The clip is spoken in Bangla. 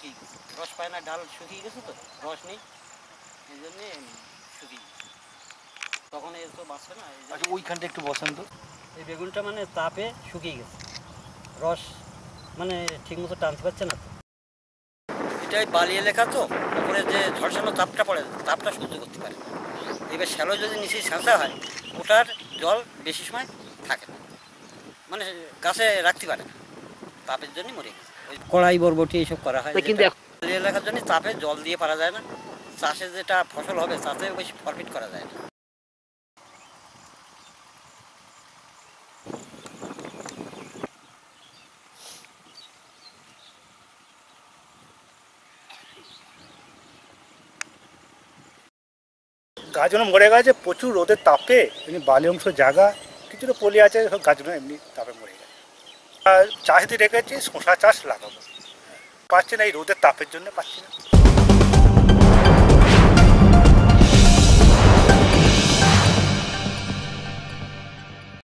শুকিয়ে গেছে রস পায় না ডাল শুকিয়ে গেছে তো রস নেই। এই জন্যে শুকিয়ে গেছে। তখন এ তো বাঁচবে না আচ্ছা ওইখানটা একটু বসেন তো। এই বেগুনটা মানে তাপে শুকিয়ে গেছে। রস মানে ঠিকমতো টানতে পারছে না তো। এটাই বালি এলাকা তো উপরে যে ঝলসানো তাপটা পড়ে তাপটা সহ্য করতে পারে এবার শ্যালো যদি নিচে ছাঁচা হয় ওটার জল বেশি সময় থাকে না। মানে গাছে রাখতে পারে না। তাপের জন্য মরে গেছে। কড়াই বরবটি এইসব করা হয়। কিন্তু যেটা এলাকার জন্য তাপে জল দিয়ে পারা যায় না। চাষে যেটা ফসল হবে তাতে বেশি প্রফিট করা যায় না। গাছগুলো মরে গেছে প্রচুর রোদের তাপে এমনি বালি অংশ জায়গা কিছুটা পলি আছে সব গাছগুলো এমনি তাপে মরে গেছে। চাষ দিয়ে রেখেছি শশা চাষ লাগাবো। পাচ্ছি না এই রোদের তাপের জন্য পাচ্ছি না।